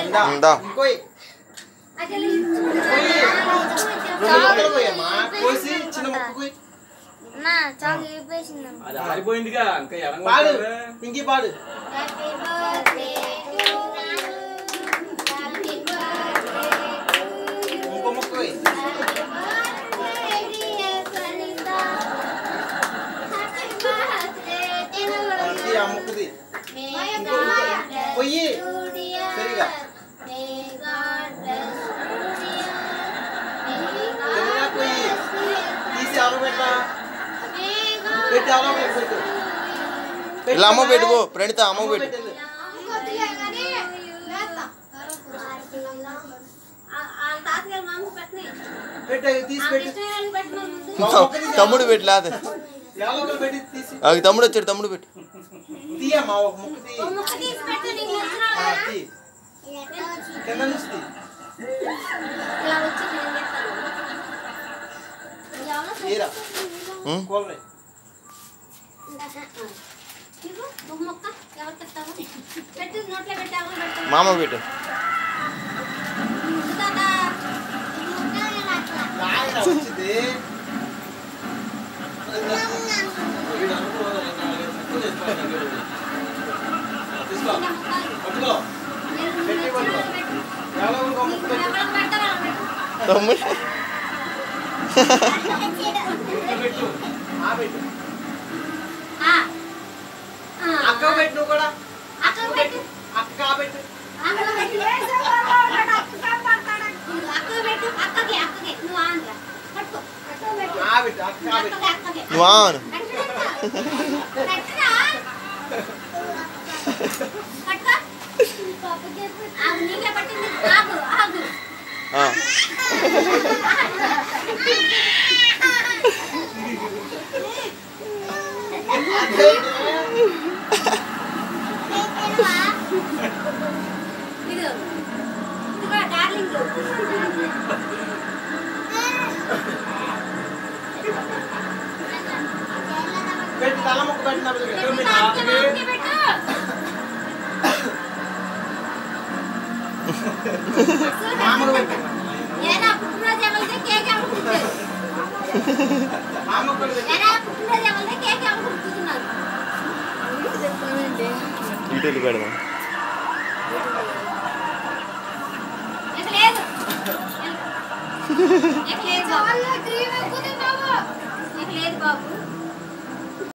ఇందా చిన్న ముక్కు అది ఆరిపోయిందిగా. పాడు. పింకీ పాడు. ఇంకో ముక్కు ఆ ముక్కుది. పొయ్యి సరిగా సరిగా పొయ్యి తీసి ఆలో పెట్టా పెట్టి ఆలో పెట్టు ఇలా అమ్మ పెట్టుకో ప్రణిత అమ్మ పెట్టు పెట్టు. పెట్టు తీసి పెట్టు తమ్ముడు పెట్టు లేదు ఎవరో ఒకరు పెట్టి తీసి అది తమ్ముడు వచ్చాడు తమ్ముడు పెట్టు తీయమ్మా ఒక ముక్క తీ ఆ, తీ కింద నుంచి తీ తీరా ఉం? కోలే మొక్క ఎవరు చెప్తావు పెట్టు నోట్లో పెట్టావు పెట్టు మామ పెట్టు నాయన వచ్చింది పెట్టు తమ్ముడు ముక్క పెట్టు ఆ పెట్టు అక్క పెట్టు నువ్వు కూడా అక్క పెట్టు అక్క పెట్టు ఆ పెట్టు అక్క పెట్టు నువ్వు ఆను Ah. Kita lama kebanyakan, kita lama kebanyakan, kita lama kebanyakan. ఏనా పుట్టినరోజు ఎవరిదే కేక్ ఎవరు కుట్టారు మామూలు పెట్టు ఏనా పుట్టినరోజు ఎవరిదే కేక్ ఎవరు కుట్టుతున్నారు ఇటు వెళ్ళి పెడదాం ఇక లేదు ఇక లేదు బాబు ఇక లేదు బాబు